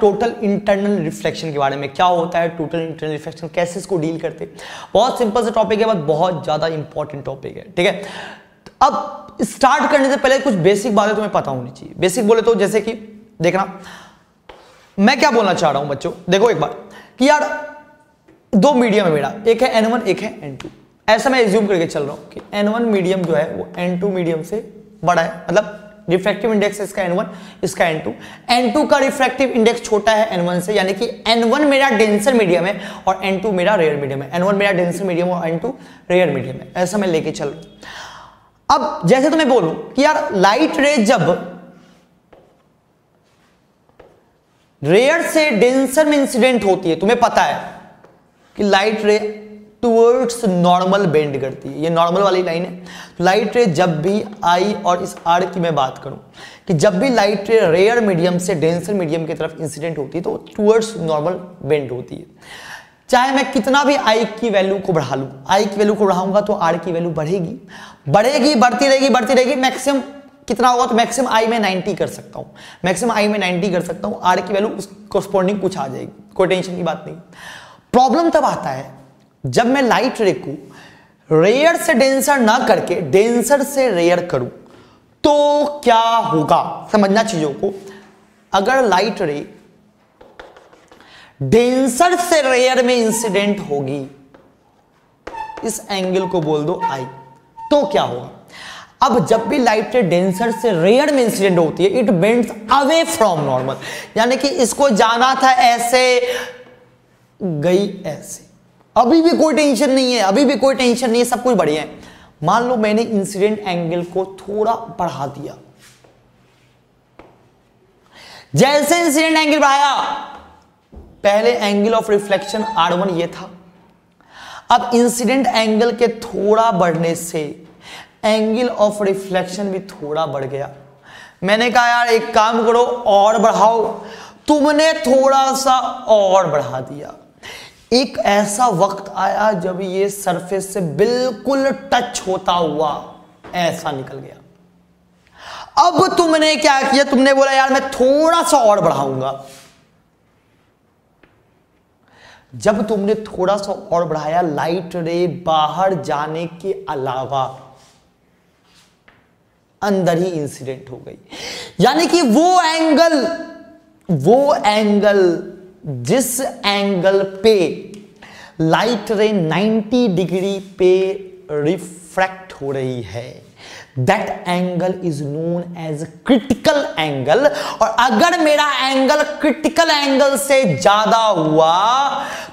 Total internal reflection के बारे में क्या होता है टोटल इंटरनल रिफ्लेक्शन कैसे इसको डील करते बहुत सिंपल सा टॉपिक है बट बहुत ज़्यादा इंपॉर्टेंट टॉपिक है, ठीक है? अब स्टार्ट करने से पहले कुछ बेसिक बातें तुम्हें पता होनी चाहिए। बेसिक बोले तो जैसे कि, देखना, मैं क्या बोलना चाह रहा हूँ बच्चों? देखो एक बार, कि यार, दो मीडियम है मेरा, एक है एन एक है एन ऐसा मैं एज्यूम करके चल रहा हूँ कि एन मीडियम जो है, वो एन मीडियम से बड़ा है मतलब रिफ्रैक्टिव इंडेक्स इसका एन वन इसका एन टू एन टू का रिफ्रैक्टिव इंडेक्स छोटा है एन वन से, यानी कि एन वन मेरा डेंसर मीडियम है और एन टू मेरा रेयर मीडियम है। एन वन मेरा डेंसर मीडियम और एन टू रेयर मीडियम है। ऐसा मैं लेके चल अब जैसे तो मैं बोलूँ कि यार लाइट रे जब रेयर से डेंसर में इंसिडेंट होती है, तुम्हें पता है कि लाइट रे टूवर्ड्स नॉर्मल बेंड करती है। ये नॉर्मल वाली लाइन है। लाइट रे जब भी आई और इस आर की मैं बात करूँ, कि जब भी लाइट रे रेयर मीडियम से डेंसर मीडियम की तरफ़ इंसिडेंट होती है तो टूवर्ड्स नॉर्मल बेंड होती है। चाहे मैं कितना भी आई की वैल्यू को बढ़ा लूँ आई की वैल्यू को बढ़ाऊँगा तो आर की वैल्यू बढ़ेगी। बढ़ेगी, बढ़ती रहेगी बढ़ती रहेगी मैक्सिमम कितना होगा तो मैक्सिमम आई में 90 कर सकता हूँ। मैक्सिमम आई में 90 कर सकता हूँ। आर की वैल्यू उस कोरस्पॉन्डिंग कुछ आ जाएगी, कोई टेंशन की बात नहीं। प्रॉब्लम तब आता है जब मैं लाइट रे को रेयर से डेंसर ना करके डेंसर से रेयर करूँ तो क्या होगा? समझना चीज़ों को। अगर लाइट रे डेंसर से रेयर में इंसिडेंट होगी, इस एंगल को बोल दो आई तो क्या होगा? अब जब भी लाइट रे डेंसर से रेयर में इंसिडेंट होती है it bends away from normal यानी कि इसको जाना था ऐसे, गई ऐसे। अभी भी कोई टेंशन नहीं है, अभी भी कोई टेंशन नहीं है, सब कुछ बढ़िया है। मान लो मैंने इंसिडेंट एंगल को थोड़ा बढ़ा दिया। जैसे इंसिडेंट एंगल बढ़ाया, पहले angle of reflection R one ये था। अब इंसिडेंट एंगल के थोड़ा बढ़ने से एंगल ऑफ़ रिफ्लेक्शन भी थोड़ा बढ़ गया। मैंने कहा, यार, एक काम करो, और बढ़ाओ। तुमने थोड़ा सा और बढ़ा दिया। एक ऐसा वक्त आया जब ये सरफेस से बिल्कुल टच होता हुआ ऐसा निकल गया। अब तुमने क्या किया? तुमने बोला, यार, मैं थोड़ा सा और बढ़ाऊँगा। जब तुमने थोड़ा सा और बढ़ाया लाइट रे बाहर जाने के अलावा अंदर ही इंसिडेंट हो गई। यानी कि वो एंगल वो एंगल जिस एंगल पे लाइट रे 90 डिग्री पे रिफ्रैक्ट हो रही है that angle is known as critical angle और अगर मेरा एंगल क्रिटिकल एंगल से ज़्यादा हुआ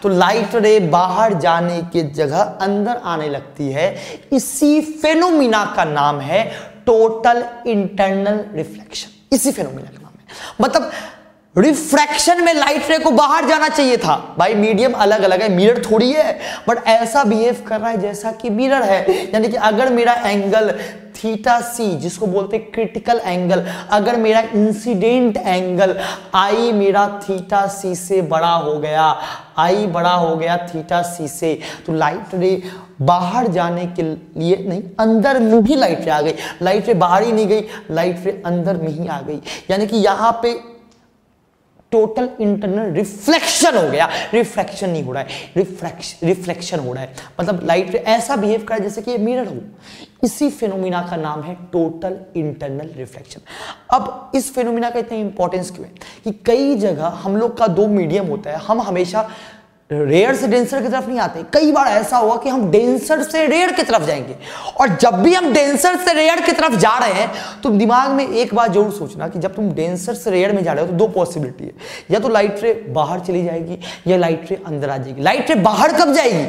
तो लाइट रे बाहर जाने की जगह अंदर आने लगती है। इसी फेनोमिना का नाम है टोटल इंटरनल रिफ्लेक्शन इसी फेनोमिना का नाम है। मतलब रिफ्रैक्शन में लाइट रे को बाहर जाना चाहिए था। भाई मीडियम अलग अलग है मिरर थोड़ी है बट ऐसा बिहेव कर रहा है जैसा कि मिरर है। यानी कि अगर मेरा एंगल थीटा सी जिसको बोलते हैं क्रिटिकल एंगल अगर मेरा इंसिडेंट एंगल आई मेरा थीटा सी से बड़ा हो गया आई बड़ा हो गया थीटा सी से तो लाइट रे बाहर जाने के लिए नहीं, अंदर में भी लाइट रे आ गई। लाइट रे बाहर ही नहीं गई लाइट रे अंदर में ही आ गई। यानी कि यहाँ पे टोटल इंटरनल रिफ्लेक्शन हो गया। रिफ्लेक्शन नहीं हो रहा है। रिफ्लेक्शन हो रहा है। मतलब लाइट ऐसा बिहेव करा जैसे कि ये मिरर हो। इसी फेनोमिना का नाम है टोटल इंटरनल रिफ्लेक्शन अब इस फेनोमिना का इतना इंपॉर्टेंस क्यों है? कि कई जगह हम लोग का दो मीडियम होता है। हम हमेशा रेयर से डेंसर की तरफ़ नहीं आते। कई बार ऐसा हुआ कि हम डेंसर से रेयर की तरफ़ जाएँगे। और जब भी हम डेंसर से रेयर की तरफ़ जा रहे हैं तो दिमाग में एक बात ज़रूर सोचना कि जब तुम डेंसर से रेयर में जा रहे हो तो दो पॉसिबिलिटी है। या तो लाइट रे बाहर चली जाएगी, या लाइट रे अंदर आ जाएगी। लाइट रे बाहर कब जाएगी?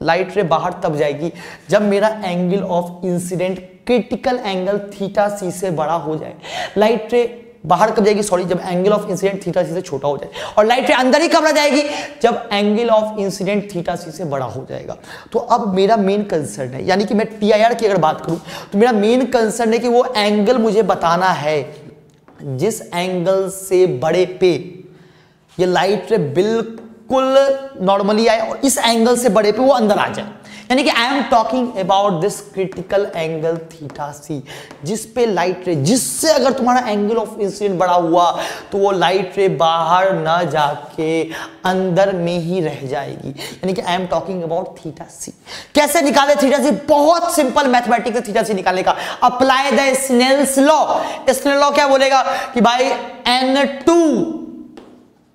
लाइट रे बाहर तब जाएगी जब मेरा angle of incident critical angle theta C से बड़ा हो जाए। लाइट रे बाहर कब जाएगी? सॉरी जब angle of incident theta C से छोटा हो जाए। और लाइट रे अंदर ही कब जाएगी? जब angle of incident theta C से बड़ा हो जाएगा। तो अब मेरा मेन कंसर्न है। यानी कि मैं टी की अगर बात करूँ तो मेरा मेन कंसर्न है कि वो एंगल मुझे बताना है। जिस एंगल से बड़े पे ये लाइट रे बिल्कुल नॉर्मली आए और इस एंगल से बड़े पे वो अंदर आ जाए। यानी कि I am talking about this critical angle theta C जिस पे लाइट रे जिससे अगर तुम्हारा एंगल ऑफ़ इंसिडेंट बड़ा हुआ तो वो लाइट रे बाहर ना जाके अंदर में ही रह जाएगी। यानी कि I am talking about theta C कैसे निकाले थीटा सी बहुत सिंपल मैथमेटिक्स थीटा सी निकालने का। Apply the Snell's law Snell law क्या बोलेगा? कि भाई N two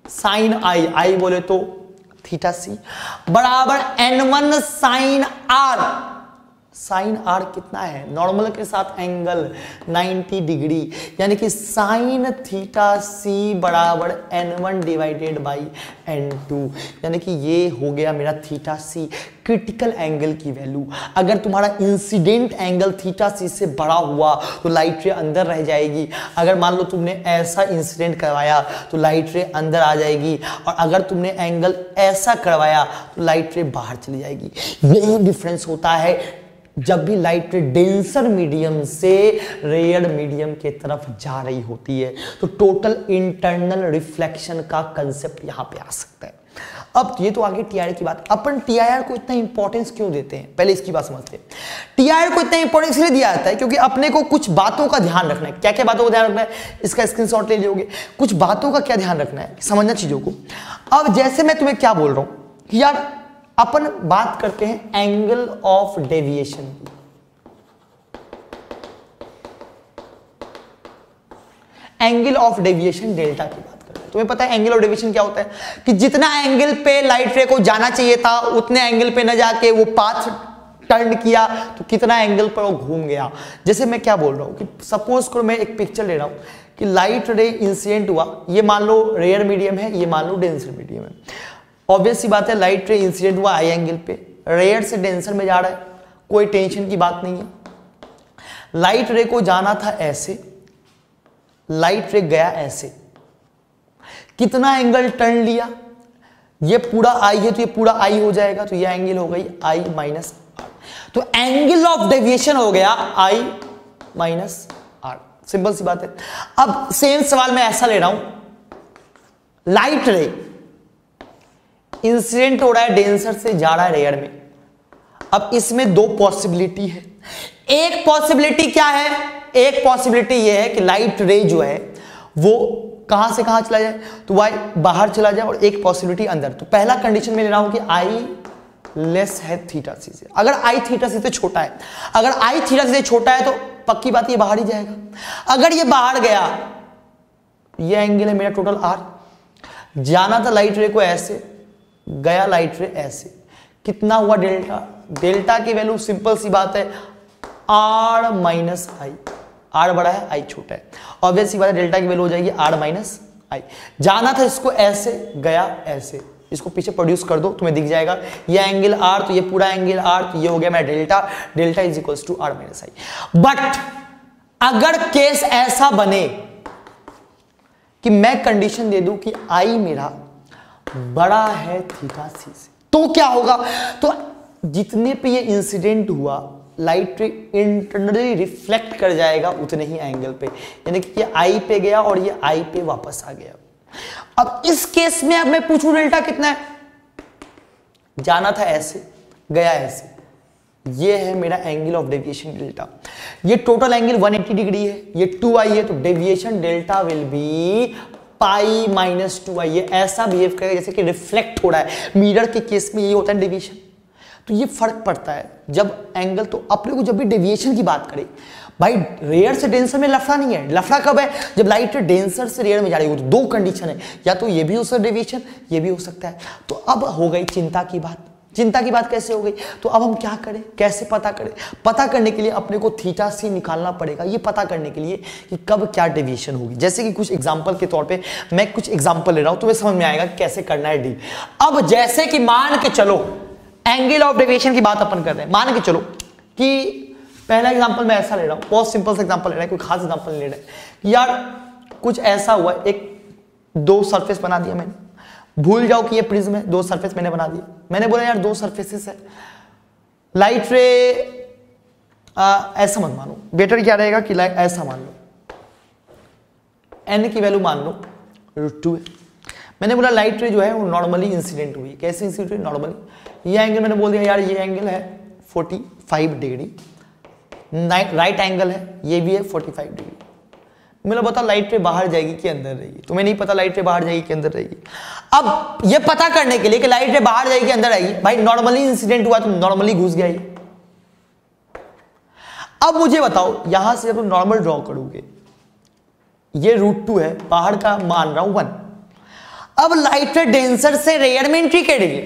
sine I I बोले तो थीटा सी बराबर N one sine R sine R कितना है? नॉर्मल के साथ एंगल 90 डिग्री यानी कि साइन थीटा सी बराबर N one divided by N two यानी कि ये हो गया मेरा थीटा सी क्रिटिकल एंगल की वैल्यू अगर तुम्हारा इंसिडेंट एंगल थीटा सी से बड़ा हुआ तो लाइट रे अंदर रह जाएगी. अगर मान लो तुमने ऐसा इंसिडेंट करवाया तो लाइट रे अंदर आ जाएगी. और अगर तुमने एंगल ऐसा करवाया तो लाइट रे बाहर चली जाएगी. यही डिफरेंस होता है जब भी लाइट डेंसर मीडियम से रेयर मीडियम के तरफ़ जा रही होती है तो टोटल इंटरनल रिफ्लेक्शन का कंसेप्ट यहाँ पे आ सकता है। अब ये तो आगे टीआर की बात। अपन टीआईआर को इतना इंपॉर्टेंस क्यों देते हैं? पहले इसकी बात समझते हैं। टीआईआर को इतना इंपॉर्टेंस इसलिए दिया जाता है क्योंकि अपने को कुछ बातों का ध्यान रखना है। क्या क्या बातों का ध्यान रखना है? इसका स्क्रीनशॉट ले लोगे कुछ बातों का क्या ध्यान रखना है? समझना चीज़ों को। अब जैसे मैं तुम्हें क्या बोल रहा हूँ यार अपन बात करते हैं angle of deviation angle of deviation delta की बात करते हैं। तुम्हें पता है एंगल ऑफ़ डेविएशन क्या होता है? कि जितना एंगल पे लाइट रे को जाना चाहिए था, उतने एंगल पे न जाके वो पाथ टर्न किया तो कितना एंगल पर वो घूम गया। जैसे मैं क्या बोल रहा हूँ कि सपोज़ करो मैं एक पिक्चर ले रहा हूँ कि लाइट रे इंसिडेंट हुआ। ये मान लो रेयर मीडियम है, ये मान लो डेंसर मीडियम है। ऑब्वियस सी बात है लाइट रे इंसिडेंट हुआ आई एंगल पे। रेयर से डेंसर में जा रहा है, कोई टेंशन की बात नहीं है। लाइट रे को जाना था ऐसे लाइट रे गया ऐसे। कितना एंगल टर्न लिया? ये पूरा आई है तो ये पूरा आई हो जाएगा तो ये एंगल हो गई आई माइनस आर तो एंगल ऑफ़ डेविएशन हो गया आई माइनस आर सिंपल सी बात है। अब सेम सवाल मैं ऐसा ले रहा हूँ। लाइट रे इंसिडेंट हो रहा है डेंसर से जा रहा है रेयर में। अब इसमें दो पॉसिबिलिटी है। एक पॉसिबिलिटी क्या है? एक पॉसिबिलिटी ये है कि लाइट रे जो है, वो कहाँ से कहाँ चला जाए? तो वाई बाहर चला जाए और एक पॉसिबिलिटी अंदर। तो पहला कंडीशन में ले रहा हूँ कि आई लेस है थीटा सी से। अगर आई थीटा सी से छोटा है, अगर आई थीटा सी से छोटा है तो पक्की बात ये बाहर ही जाएगा। अगर ये बाहर गया, ये एंगल है मेरा टोटल आर जाना था लाइट रे को ऐसे गया लाइट रे ऐसे। कितना हुआ डेल्टा डेल्टा की वैल्यू सिंपल सी बात है। आर माइनस आई आर बड़ा है आई छोटा है। ऑब्वियस बात है डेल्टा की वैल्यू हो जाएगी आर माइनस आई जाना था इसको ऐसे, गया ऐसे। इसको पीछे प्रोड्यूस कर दो, तुम्हें दिख जाएगा। ये एंगल आर तो ये पूरा एंगल आर तो ये हो गया मेरा delta delta is equals to r minus i but अगर केस ऐसा बने कि मैं कंडीशन दे दूँ कि आई मेरा बड़ा है थीटा सी से। तो क्या होगा? तो जितने पे ये इंसिडेंट हुआ लाइट इंटरनली रिफ्लेक्ट कर जाएगा, उतने ही एंगल पे। यानी कि ये आई पे गया और ये आई पे वापस आ गया। अब इस केस में अब मैं पूछूँ, डेल्टा कितना है? जाना था ऐसे, गया ऐसे। ये है मेरा एंगल ऑफ़ डेविएशन डेल्टा। ये टोटल एंगल 180 डिग्री है, ये 2i है तो deviation delta will be pi minus two i. ये ऐसा बिहेव करेगा जैसे कि रिफ्लेक्ट हो रहा है। मिरर के केस में ये होता है डेविएशन तो ये फ़र्क पड़ता है। जब एंगल तो अपने को जब भी डेविएशन की बात करें, भाई रेयर से डेंसर में लफड़ा नहीं है। लफड़ा कब है? जब लाइट डेंसर से रेयर में जा रही हो। तो दो कंडीशन है। या तो ये भी हो सकता है डेविएशन ये भी हो सकता है। तो अब हो गई चिंता की बात। चिंता की बात कैसे हो गई? तो अब हम क्या करें? कैसे पता करें? पता करने के लिए अपने को थीटा सी निकालना पड़ेगा। ये पता करने के लिए कि कब क्या डेविएशन होगी। जैसे कि कुछ एग्जांपल के तौर पे मैं कुछ एग्जांपल ले रहा हूँ, तुम्हें समझ में आएगा कैसे करना है डील अब जैसे कि मान के चलो एंगल ऑफ़ डेविएशन की बात अपन कर रहे हैं। मान के चलो कि पहला एग्ज़ाम्पल मैं ऐसा ले रहा हूँ, बहुत सिंपल सा एग्ज़ाम्पल ले रहा है, कोई खास एग्ज़ाम्पल ले रहा है। यार, कुछ ऐसा हुआ, एक दो सरफेस बना दिया मैंने। भूल जाओ कि ये प्रिज्म है दो सरफेस मैंने बना दिए। मैंने बोला यार दो सरफेसेस है। लाइट रे आ, ऐसा मत मानो। बेटर क्या रहेगा कि लाइट ऐसा मान लो। एन की वैल्यू मान लो रूट टू है। मैंने बोला लाइट रे जो है वो नॉर्मली इंसिडेंट हुई। कैसे इंसिडेंट हुई? नॉर्मली ये एंगल मैंने बोल दिया यार ये एंगल है 45 डिग्री राइट एंगल है ये भी है 45 डिग्री मतलब बता लाइट रे बाहर जाएगी कि अंदर रहेगी तुम्हें नहीं पता, लाइट रे बाहर जाएगी कि अंदर रहेगी अब ये पता करने के लिए कि लाइट रे बाहर जाएगी कि अंदर आएगी, भाई नॉर्मली इंसिडेंट हुआ तो नॉर्मली घुस गया अब मुझे बताओ, यहाँ से जब नॉर्मल ड्रॉ करोगे, ये रूट टू है, बाहर का मान रहा हूँ वन अब लाइट डेंसर से रेयर में एंट्री करेगी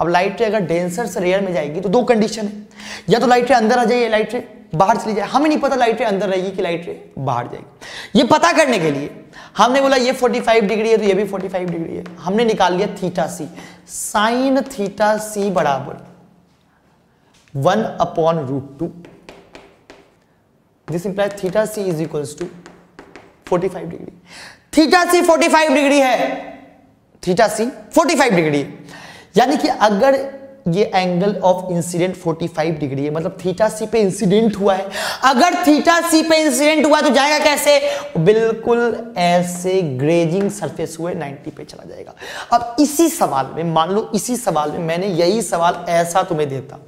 अब लाइट अगर डेंसर से रेयर में जाएगी तो दो कंडीशन है। या तो लाइट अंदर आ जाए लाइट बाहर चली जाए। हमें नहीं पता लाइट रे अंदर रहेगी कि लाइट रे बाहर जाएगी। ये पता करने के लिए हमने बोला, ये 45 डिग्री है तो ये भी 45 डिग्री है। हमने निकाल लिया theta c sine theta c बराबर one upon root two this implies theta c is equals to 45 degree. Theta c 45 degree है। थीटा सी 45 डिग्री यानी कि अगर ये एंगल ऑफ़ इंसिडेंट 45 डिग्री है। मतलब थीटा सी पे इंसिडेंट हुआ है। अगर थीटा सी पे इंसिडेंट हुआ तो जाएगा कैसे? बिल्कुल ऐसे ग्रेजिंग सरफेस हुए 90 पे चला जाएगा। अब इसी सवाल में, मान लो इसी सवाल में मैंने यही सवाल ऐसा तुम्हें देता।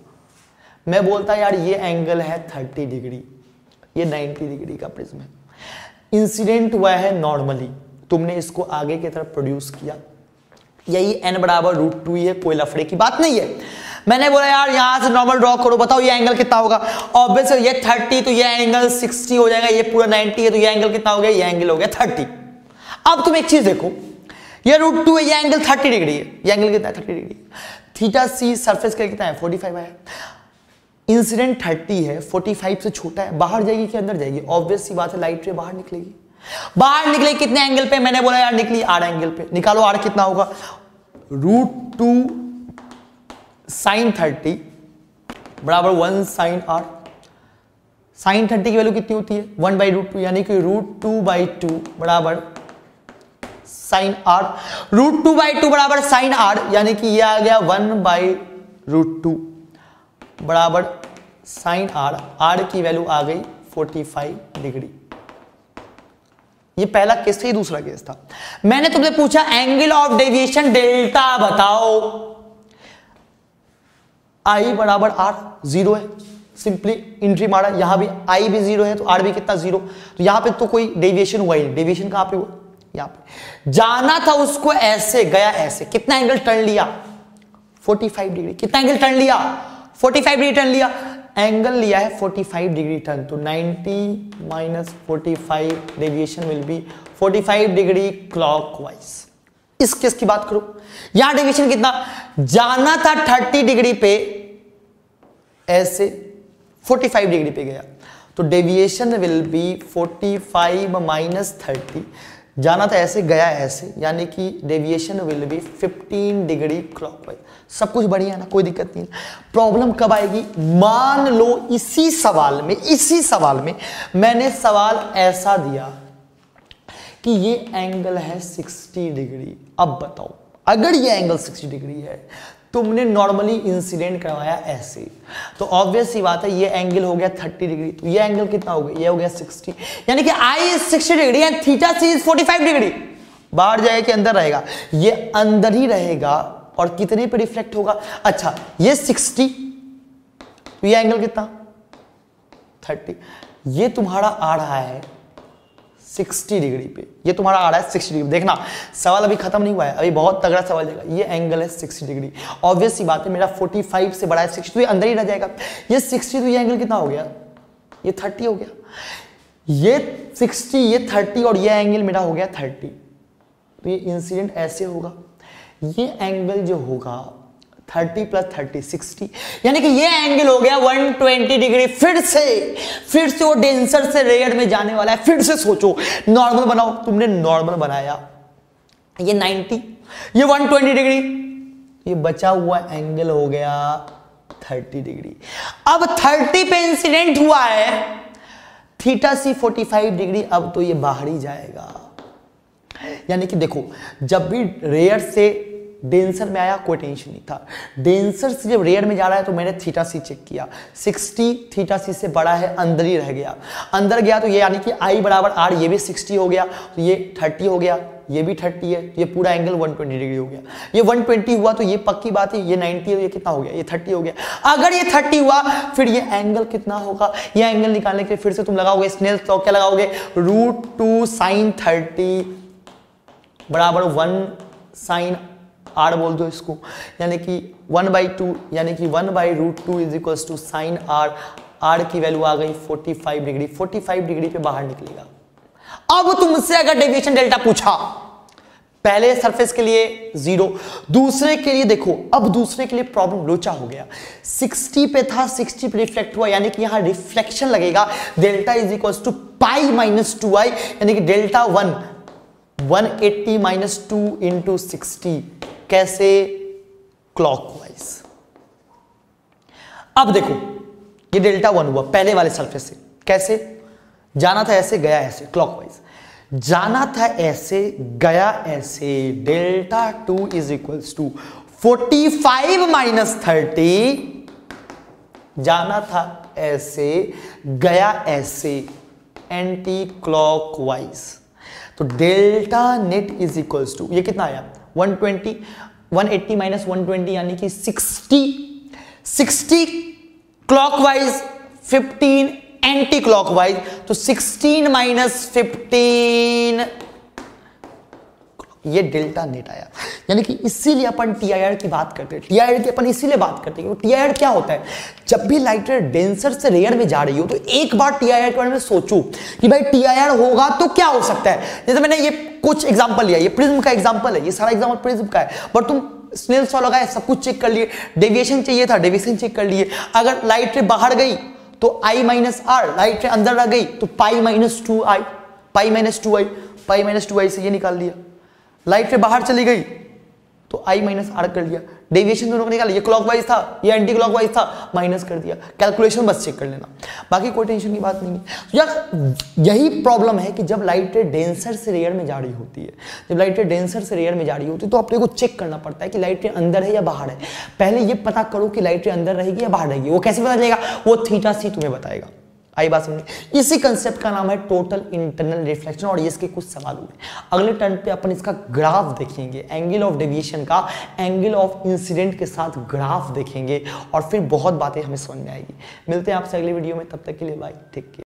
मैं बोलता, यार, ये एंगल है 30 डिग्री ये 90 डिग्री का प्रिज्म है। इंसिडेंट हुआ है नॉर्मली तुमने इसको आगे की तरफ़ प्रोड्यूस किया। यही एन बराबर रूट टू है कोई लफड़े की बात नहीं है। मैंने बोला, यार, यहाँ से नॉर्मल ड्रॉ करो, बताओ ये एंगल कितना होगा? ऑब्वियस ये 30 तो ये एंगल 60 हो जाएगा, ये पूरा 90 है तो ये एंगल कितना हो गया? ये एंगल हो गया 30 अब तुम एक चीज़ देखो, ये रूट टू है, ये एंगल 30 डिग्री है। ये एंगल कितना है? 30 डिग्री थीटा सी सरफेस का कितना है? 45 है। इंसिडेंट 30 है 45 से छोटा है, बाहर जाएगी कि अंदर जाएगी? ऑब्वियस सी बात है लाइट रे बाहर निकलेगी। बाहर निकले कितने एंगल पे? मैंने बोला, यार, निकली आर एंगल पे। निकालो आर कितना होगा? रूट टू साइन थर्टी बराबर one sine r sine thirty की वैल्यू कितनी होती है? वन बाई रूट टू यानी कि रूट टू बाई टू बराबर sine r root two by two बराबर साइन आर यानी कि ये आ गया वन बाई रूट टू बराबर साइन आर आर की वैल्यू आ गई 45 डिग्री ये पहला केस था, ये दूसरा केस था। मैंने तुमसे पूछा एंगल ऑफ़ डेविएशन डेल्टा बताओ। आई बराबर आर ज़ीरो है। सिंपली इंट्री मारा, यहाँ भी आई भी ज़ीरो है तो आर भी कितना ज़ीरो तो यहाँ पे तो कोई डेविएशन हुआ ही नहीं। डेविएशन कहाँ पे हुआ? यहाँ पे। जाना था उसको ऐसे, गया ऐसे। कितना एंगल टर्न लिया? 45 डिग्री कितना एंगल टर्न लिया? 45 डिग्री टर्न लिया। एंगल लिया है 45 डिग्री टर्न तो 90 minus forty deviation will be 45 degree clockwise इस केस की बात करो, यहाँ डेविएशन कितना? जाना था 30 डिग्री पे, ऐसे 45 डिग्री पे गया। तो deviation will be 45 five minus thirty जाना था ऐसे, गया ऐसे, यानी कि deviation will be 15 degree clockwise सब कुछ बढ़िया ना, कोई दिक्कत नहीं। प्रॉब्लम कब आएगी? मान लो इसी सवाल में, इसी सवाल में मैंने सवाल ऐसा दिया कि ये एंगल है 60 डिग्री अब बताओ, अगर ये एंगल 60 डिग्री है तुमने नॉर्मली इंसिडेंट करवाया ऐसे तो ऑब्वियस सी बात है, ये एंगल हो गया 30 डिग्री तो ये एंगल कितना हो गया? ये हो गया 60 यानी कि i is 60 degree and theta c is 45 degree बाहर जाएगा कि अंदर रहेगा? ये अंदर ही रहेगा और कितने पे रिफ्लेक्ट होगा? अच्छा ये 60 तो ये एंगल कितना? 30 ये तुम्हारा आ रहा है। 60 डिग्री पे। ये तुम्हारा आ रहा है 60 डिग्री। देखना, सवाल अभी खत्म नहीं हुआ है, अभी बहुत तगड़ा सवाल जाएगा ये एंगल है 60 डिग्री। ऑब्वियस सी बात है, मेरा 45 से बड़ा है 60 तो ये अंदर ही रह जाएगा। ये 60 तो ये एंगल कितना हो गया? ये 30 हो गया। ये 60 ये 30 और ये एंगल मेरा हो गया 30 तो ये इंसिडेंट ऐसे होगा। ये एंगल जो होगा 30 प्लस थर्टी, सिक्सटी। यानी कि ये एंगल हो गया 120 डिग्री फिर से फिर से वो डेंसर से रेयर में जाने वाला है। फिर से सोचो नॉर्मल बनाओ। तुमने नॉर्मल बनाया। ये 90 ये 120 डिग्री ये बचा हुआ एंगल हो गया 30 डिग्री अब 30 पे इंसिडेंट हुआ है। थीटा सी 45 डिग्री अब तो ये बाहर ही जाएगा। यानी कि देखो, जब भी रेयर से डेंसर में आया, कोई टेंशन नहीं था। डेंसर से जब रेयर में जा रहा है तो मैंने थीटा सी चेक किया। 60 थीटा सी से बड़ा है, अंदर ही रह गया। अंदर गया तो ये यानी कि आई बराबर आर ये भी 60 हो गया। तो ये 30 हो गया, ये भी 30 है तो ये पूरा एंगल 120 डिग्री हो गया। ये 120 हुआ तो ये पक्की बात है, ये 90 है, ये कितना हो गया? ये 30 हो गया। अगर ये 30 हुआ, फिर ये एंगल कितना होगा? ये एंगल निकालने के लिए फिर से तुम लगाओगे स्नेल तो क्या लगाओगे? रूट टू साइन थर्टी बराबर वन साइन आर बोल दो इसको। यानी कि वन बाई टू, यानी कि one by root two is equal to sine r. R की वैल्यू आ गई 45 डिग्री। 45 डिग्री पे बाहर निकलेगा। अब तुमसे अगर डेविएशन डेल्टा पूछा, पहले सरफेस के लिए ज़ीरो, दूसरे के लिए देखो, अब दूसरे के लिए प्रॉब्लम लोचा हो गया। 60 पे था 60 पे रिफ्लेक्ट हुआ, यानी कि यहाँ रिफ्लेक्शन लगेगा। Delta is equal to pi minus two i, यानी कि delta one. 180 eighty minus two into sixty. कैसे क्लॉकवाइज अब देखो, ये डेल्टा वन हुआ पहले वाले सरफेस से। कैसे? जाना था ऐसे, गया ऐसे क्लॉकवाइज जाना था ऐसे, गया ऐसे delta two is equals to forty five minus thirty जाना था ऐसे, गया ऐसे एंटी क्लॉकवाइज तो delta net is equals to ये कितना आया? 120 180 माइनस वन यानी कि 60 60 क्लॉकवाइज 15 एंटी क्लॉकवाइज तो 16 माइनस फिफ्टीन ये डेल्टा नेट आया। यानी कि इसीलिए अपन टीआईआर की बात करते हैं। टीआईआर की अपन इसीलिए बात करते हैं टीआईआर क्या होता है? जब भी लाइटर डेंसर से रेयर में जा रही हो तो एक बार टीआईआर के बारे में सोचो कि भाई टीआईआर होगा तो क्या हो सकता है? जैसे मैंने ये कुछ एग्ज़ाम्पल लिया, ये प्रिज्म का एग्ज़ाम्पल है, ये सारा एग्ज़ाम्पल प्रिज्म का है। बट तुम स्नेल सॉ लगाए, सब कुछ चेक कर लिए। डेविएशन चाहिए था डेविएशन चेक कर लिए। अगर लाइट रे बाहर गई तो आई माइनस आर लाइट रे अंदर रह गई तो pi minus two i pi minus two i pi minus two i से ये निकाल लिया लाइट रे बाहर चली गई तो आई माइनस आर कर लिया डेविएशन दोनों का निकाला ये क्लॉकवाइज था, ये एंटी क्लॉकवाइज था माइनस कर दिया। कैलकुलेशन बस चेक कर लेना। बाकी कोई टेंशन की बात नहीं है। तो यार, यही प्रॉब्लम है कि जब लाइट डेंसर से रेयर में जा रही होती है, जब लाइट डेंसर से रेयर में जा रही होती है तो अपने को चेक करना पड़ता है कि लाइट अंदर है या बाहर है। पहले ये पता करो कि लाइट अंदर रहेगी या बाहर रहेगी। वो कैसे पता चलेगा? वो थीटा सी तुम्हें बताएगा। आई बात समझ इसी कंसेप्ट का नाम है टोटल इंटरनल रिफ्लेक्शन और ये इसके कुछ सवाल हुए अगले टर्न पे अपन इसका ग्राफ देखेंगे। एंगल ऑफ़ डेविएशन का एंगल ऑफ़ इंसिडेंट के साथ ग्राफ देखेंगे और फिर बहुत बातें हमें समझ में आएगी। मिलते हैं आपसे अगले वीडियो में। तब तक के लिए बाय टेक केयर